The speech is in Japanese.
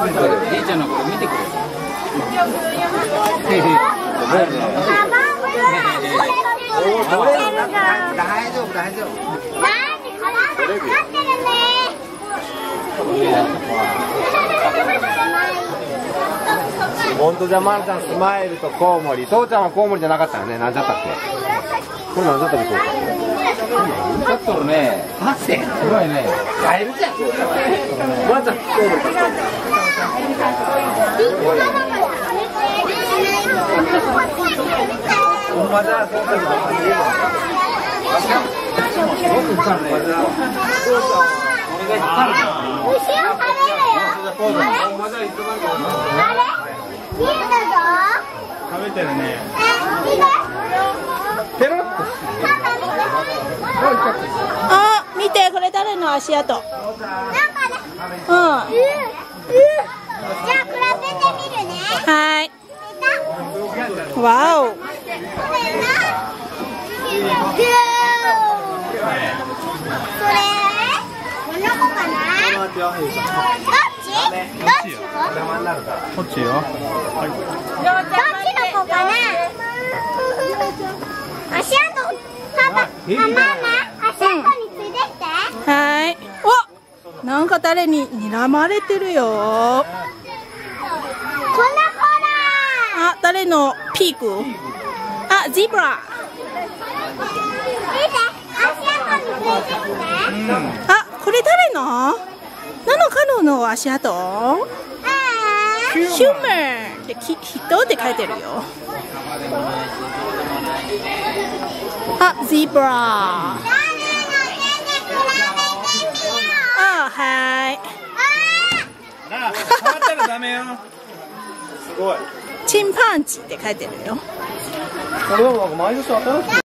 いちゃんのこれ見てくれ。大丈夫。大丈夫。本当じゃまるちゃんスマイルとコウモリ父ちゃんはコウモリじゃなかったよねなんじゃったっけこれなんじゃったっけか歌っとるね。汗。すごいね。カエルじゃん。まるちゃんコウモリほんまじゃそうか食べてるねペロッとあ見てこれ誰の足跡。うん。じゃあ比べてみるね。はい。わお。これな。それ、この子かな。どっち？どっち？っちよ。どっちの子かな？足跡、パパ、あ、ママ、なんか誰に睨まれてるよ。こ。あ誰のピーク？あゼブラ。あこれ誰の？なのかのの足跡？あヒューマン。でき人って書いてるよあゼブラあ、誰の手で比べてみよう。あはい。あなあ触ったらダメよ。すごい。チンパンジーって書いてるよ。これは毎年新しい